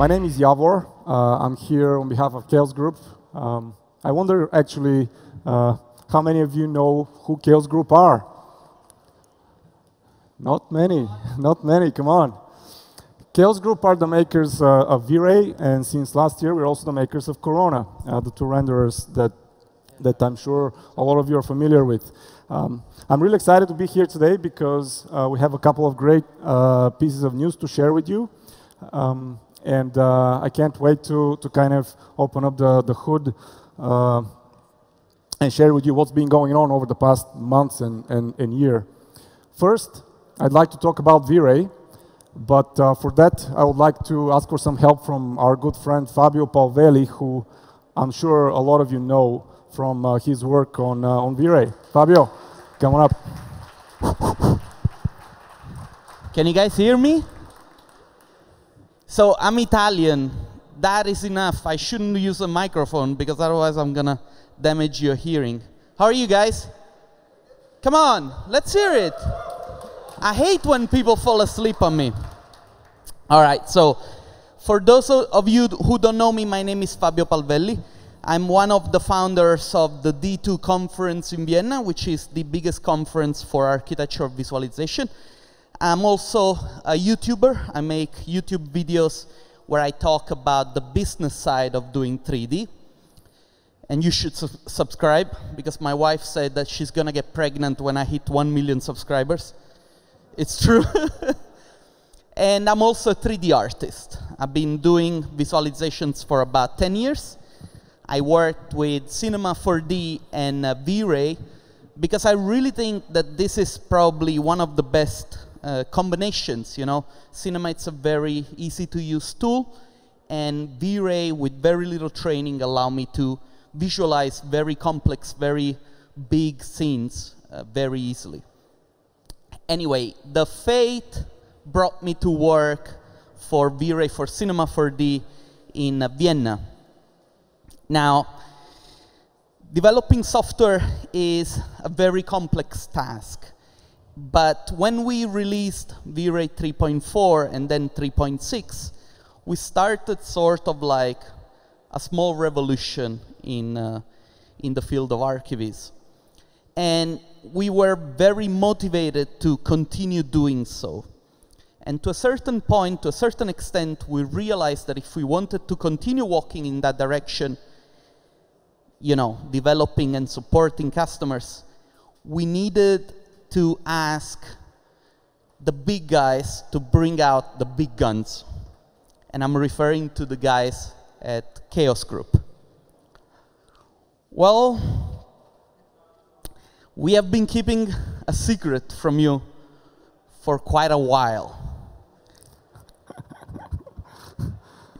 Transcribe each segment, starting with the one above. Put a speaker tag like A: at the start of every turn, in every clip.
A: My name is Iavor. Uh, I'm here on behalf of Chaos Group. Um, I wonder actually uh, how many of you know who Chaos Group are? Not many, not many, come on. Chaos Group are the makers uh, of V-Ray, and since last year, we're also the makers of Corona, uh, the two renderers that, that I'm sure a lot of you are familiar with. Um, I'm really excited to be here today because uh, we have a couple of great uh, pieces of news to share with you. Um, and uh, I can't wait to, to kind of open up the, the hood uh, and share with you what's been going on over the past months and, and, and year. First, I'd like to talk about V-Ray, but uh, for that, I would like to ask for some help from our good friend Fabio Palvarini, who I'm sure a lot of you know from uh, his work on, uh, on V-Ray. Fabio, come on up.
B: Can you guys hear me? So I'm Italian. That is enough. I shouldn't use a microphone because otherwise I'm gonna damage your hearing. How are you guys? Come on, let's hear it. I hate when people fall asleep on me. All right, so for those of you who don't know me, my name is Fabio Palvarini. I'm one of the founders of the D2 conference in Vienna, which is the biggest conference for architecture visualization. I'm also a YouTuber. I make YouTube videos where I talk about the business side of doing 3D. And you should su subscribe because my wife said that she's gonna get pregnant when I hit 1 million subscribers. It's true. and I'm also a 3D artist. I've been doing visualizations for about 10 years. I worked with Cinema 4D and uh, V-Ray because I really think that this is probably one of the best uh, combinations, you know. Cinema it's a very easy to use tool and V-Ray with very little training allow me to visualize very complex, very big scenes uh, very easily. Anyway, the fate brought me to work for V-Ray for Cinema 4D in uh, Vienna. Now, developing software is a very complex task. But when we released V-Ray 3.4 and then 3.6, we started sort of like a small revolution in, uh, in the field of archviz. And we were very motivated to continue doing so. And to a certain point, to a certain extent, we realized that if we wanted to continue walking in that direction, you know, developing and supporting customers, we needed to ask the big guys to bring out the big guns. And I'm referring to the guys at Chaos Group. Well, we have been keeping a secret from you for quite a while.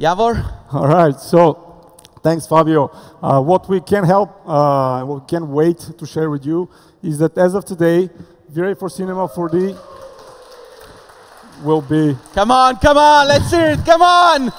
B: Iavor?
A: All right, so thanks, Fabio. Uh, what we can help, uh, what we can wait to share with you is that as of today, V-Ray for Cinema 4D will be.
B: Come on, come on, let's hear it, come on!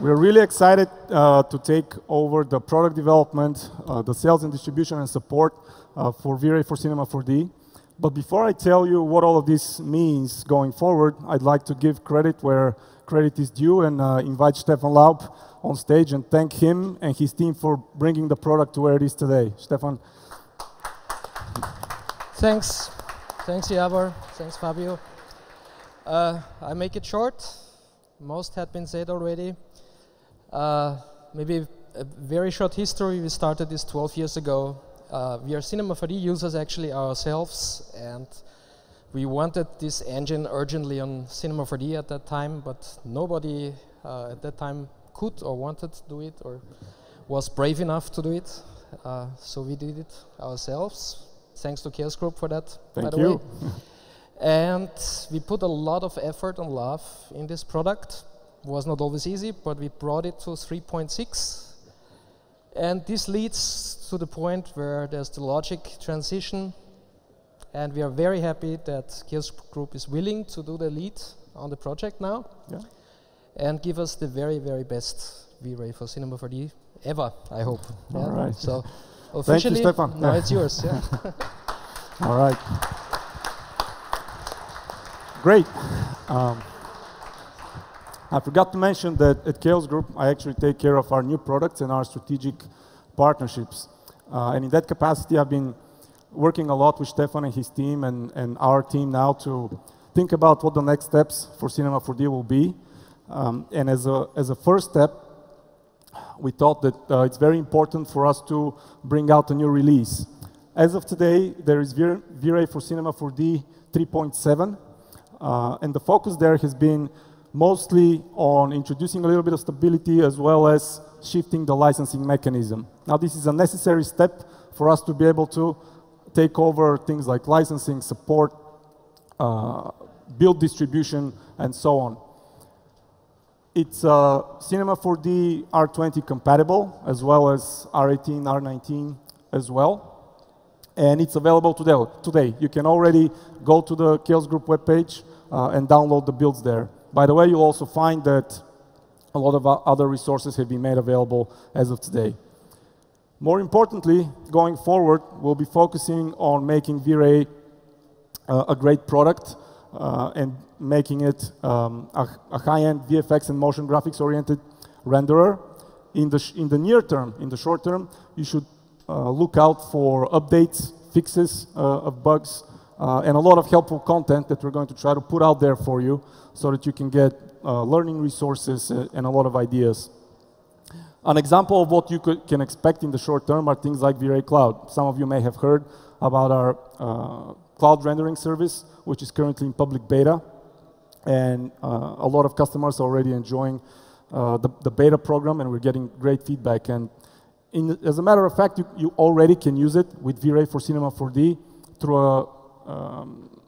A: We're really excited uh, to take over the product development, uh, the sales and distribution and support uh, for V-Ray for Cinema 4D. But before I tell you what all of this means going forward, I'd like to give credit where credit is due and uh, invite Stefan Laub on stage and thank him and his team for bringing the product to where it is today. Stefan.
C: Thanks. Thanks, Iavor. Thanks, Fabio. Uh, I make it short. Most had been said already. Uh, maybe a very short history. We started this 12 years ago. Uh, we are Cinema 4D users actually ourselves, and we wanted this engine urgently on Cinema 4D at that time, but nobody uh, at that time could or wanted to do it or was brave enough to do it. Uh, so we did it ourselves. Thanks to Chaos Group for that,
A: Thank
C: by the
A: you.
C: way. and we put a lot of effort and love in this product. was not always easy, but we brought it to 3.6. And this leads to the point where there's the logic transition. And we are very happy that Chaos Group is willing to do the lead on the project now
A: Yeah.
C: and give us the very, very best V-Ray for Cinema 4D ever, I hope.
A: All right.
C: So
A: you,
C: officially,
A: Stefan.
C: now
A: Yeah.
C: it's yours. Yeah.
A: All right. Great. Um, I forgot to mention that at Chaos Group, I actually take care of our new products and our strategic partnerships. Uh, and in that capacity, I've been working a lot with Stefan and his team and, and our team now to think about what the next steps for Cinema 4D will be. Um, and as a, as a first step, we thought that uh, it's very important for us to bring out a new release. As of today, there is V-Ray for Cinema 4D 3.7, uh, and the focus there has been mostly on introducing a little bit of stability as well as shifting the licensing mechanism. Now, this is a necessary step for us to be able to take over things like licensing, support, uh, build distribution, and so on. It's uh, Cinema 4D R20 compatible, as well as R18, R19 as well. And it's available today. today. You can already go to the Chaos Group webpage uh, and download the builds there. By the way, you'll also find that a lot of other resources have been made available as of today. More importantly, going forward, we'll be focusing on making V-Ray uh, a great product uh, and making it um, a, a high-end VFX and motion graphics oriented renderer. In the, in the near term, in the short term, you should uh, look out for updates, fixes uh, of bugs, uh, and a lot of helpful content that we're going to try to put out there for you so that you can get uh, learning resources and a lot of ideas. An example of what you could, can expect in the short term are things like V-Ray Cloud. Some of you may have heard about our uh, cloud rendering service, which is currently in public beta. And uh, a lot of customers are already enjoying uh, the, the, beta program, and we're getting great feedback. And in, as a matter of fact, you, you already can use it with V-Ray for Cinema 4D through a, um,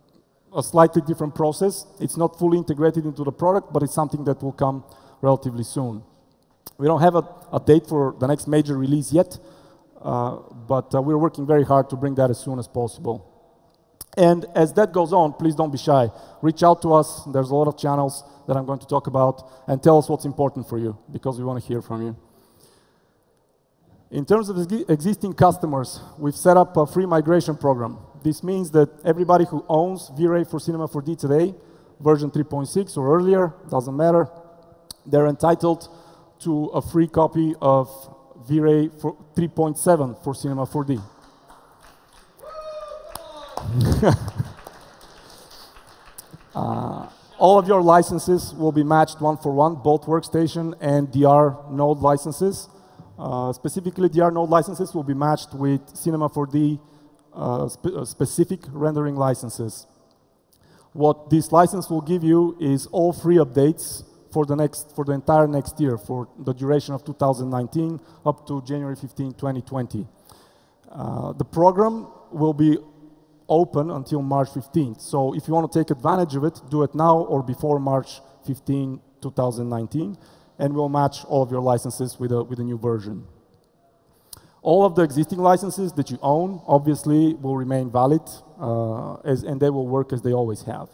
A: a slightly different process. It's not fully integrated into the product, but it's something that will come relatively soon. We don't have a, a date for the next major release yet, uh, but uh, we're working very hard to bring that as soon as possible. And as that goes on, please don't be shy. Reach out to us. There's a lot of channels that I'm going to talk about, and tell us what's important for you, because we want to hear from you. In terms of existing customers, we've set up a free migration program. This means that everybody who owns V-Ray for Cinema 4D today, version 3.6 or earlier, doesn't matter, they're entitled to a free copy of V-Ray 3.7 for Cinema 4D. uh, all of your licenses will be matched one for one, both workstation and DR node licenses. Uh, specifically, DR node licenses will be matched with Cinema 4D uh, spe uh, specific rendering licenses. What this license will give you is all free updates for the next for the entire next year, for the duration of 2019 up to January 15, 2020. Uh, the program will be open until March 15th. So if you want to take advantage of it, do it now or before March 15, 2019, and we'll match all of your licenses with a, with a new version. All of the existing licenses that you own, obviously, will remain valid, uh, as, and they will work as they always have.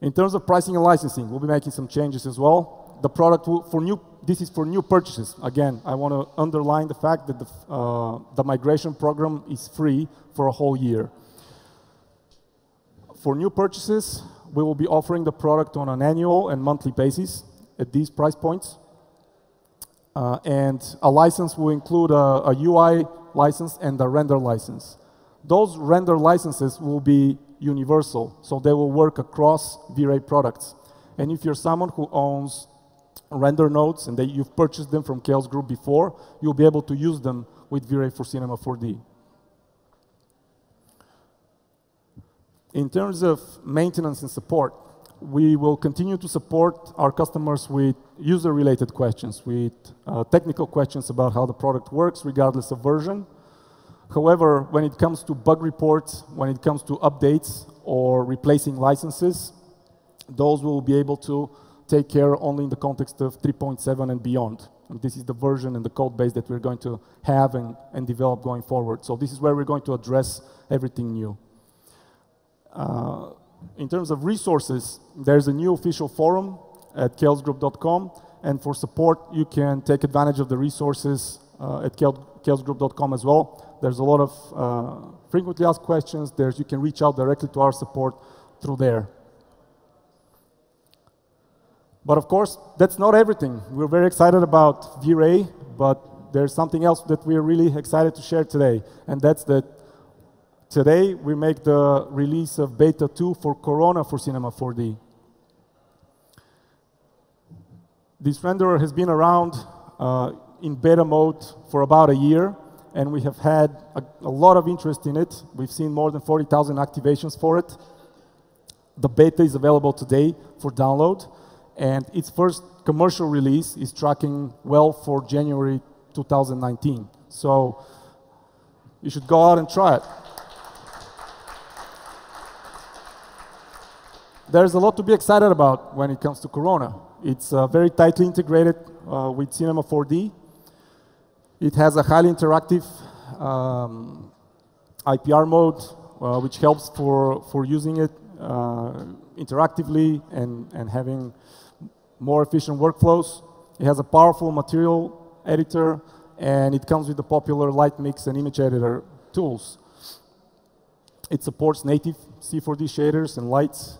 A: In terms of pricing and licensing, we'll be making some changes as well. The product will, for new, this is for new purchases. Again, I want to underline the fact that the, uh, the migration program is free for a whole year. For new purchases, we will be offering the product on an annual and monthly basis at these price points. Uh, and a license will include a, a UI license and a render license. Those render licenses will be universal, so they will work across V-Ray products. And if you're someone who owns render nodes and you've purchased them from Chaos Group before, you'll be able to use them with V-Ray for Cinema 4D. In terms of maintenance and support, we will continue to support our customers with user-related questions, with uh, technical questions about how the product works, regardless of version. However, when it comes to bug reports, when it comes to updates or replacing licenses, those will be able to take care only in the context of 3.7 and beyond. And this is the version and the code base that we're going to have and, and develop going forward. So this is where we're going to address everything new. Uh, in terms of resources, there's a new official forum at chaosgroup.com. And for support, you can take advantage of the resources uh, at chaosgroup.com as well. There's a lot of uh, frequently asked questions. There's, you can reach out directly to our support through there. But of course, that's not everything. We're very excited about V-Ray, but there's something else that we're really excited to share today, and that's that today we make the release of Beta 2 for Corona for Cinema 4D. This renderer has been around uh, in beta mode for about a year, and we have had a, a lot of interest in it. We've seen more than 40,000 activations for it. The beta is available today for download, and its first commercial release is tracking well for January 2019. So you should go out and try it. There's a lot to be excited about when it comes to Corona. It's uh, very tightly integrated uh, with Cinema 4D. It has a highly interactive um, IPR mode, uh, which helps for, for using it uh, interactively and, and having more efficient workflows. It has a powerful material editor, and it comes with the popular light mix and image editor tools. It supports native C4D shaders and lights,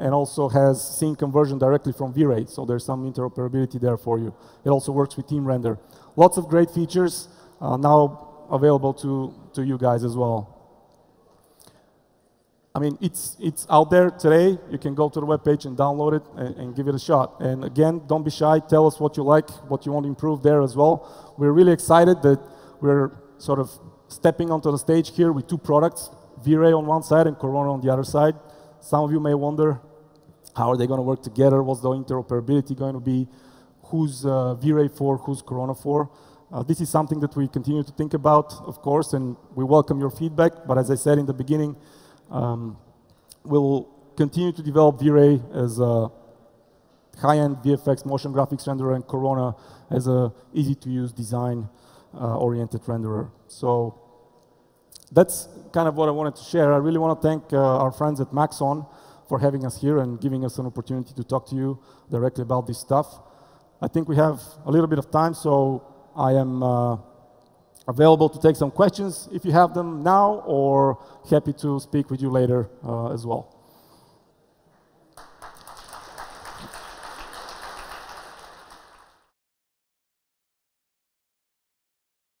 A: and also has scene conversion directly from V-Ray, so there's some interoperability there for you. It also works with Team Render. Lots of great features uh, now available to, to you guys as well. I mean, it's, it's out there today. You can go to the webpage and download it and, and, give it a shot. And again, don't be shy. Tell us what you like, what you want to improve there as well. We're really excited that we're sort of stepping onto the stage here with two products, V-Ray on one side and Corona on the other side. Some of you may wonder, how are they going to work together? What's the interoperability going to be? Who's uh, V-Ray for? Who's Corona for? Uh, this is something that we continue to think about, of course, and we welcome your feedback. But as I said in the beginning, um, we'll continue to develop V-Ray as a high-end VFX motion graphics renderer and Corona as a easy-to-use design-oriented uh, renderer. So that's kind of what I wanted to share. I really want to thank uh, our friends at Maxon for having us here and giving us an opportunity to talk to you directly about this stuff. I think we have a little bit of time, so I am uh, available to take some questions if you have them now, or happy to speak with you later uh, as well.